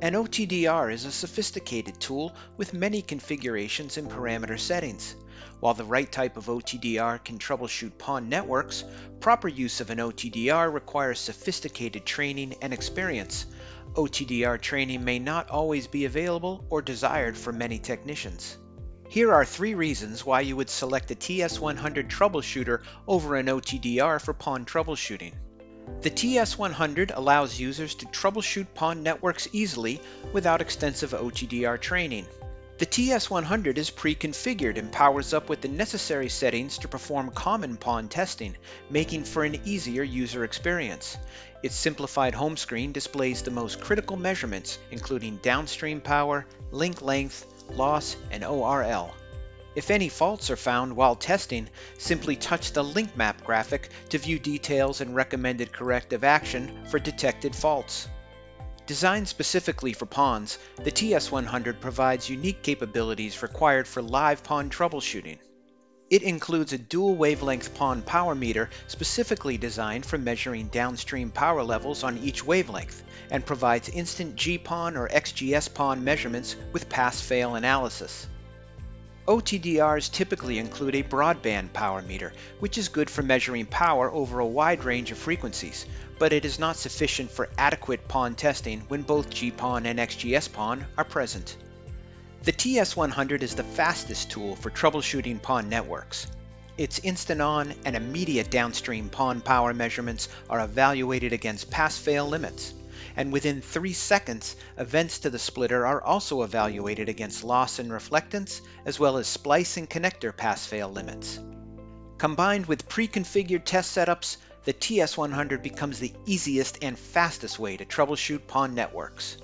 An OTDR is a sophisticated tool with many configurations and parameter settings. While the right type of OTDR can troubleshoot PON networks, proper use of an OTDR requires sophisticated training and experience. OTDR training may not always be available or desired for many technicians. Here are three reasons why you would select a TS100 troubleshooter over an OTDR for PON troubleshooting. The TS100 allows users to troubleshoot PON networks easily without extensive OTDR training. The TS100 is pre-configured and powers up with the necessary settings to perform common PON testing, making for an easier user experience. Its simplified home screen displays the most critical measurements, including downstream power, link length, loss, and ORL. If any faults are found while testing, simply touch the link map graphic to view details and recommended corrective action for detected faults. Designed specifically for PONs, the TS100 provides unique capabilities required for live PON troubleshooting. It includes a dual wavelength PON power meter specifically designed for measuring downstream power levels on each wavelength, and provides instant GPON or XGS PON measurements with pass-fail analysis. OTDRs typically include a broadband power meter, which is good for measuring power over a wide range of frequencies, but it is not sufficient for adequate PON testing when both GPON and XGS PON are present. The TS100 is the fastest tool for troubleshooting PON networks. Its instant-on and immediate downstream PON power measurements are evaluated against pass-fail limits and within 3 seconds, events to the splitter are also evaluated against loss and reflectance, as well as splice and connector pass-fail limits. Combined with pre-configured test setups, the TS100 becomes the easiest and fastest way to troubleshoot PON networks.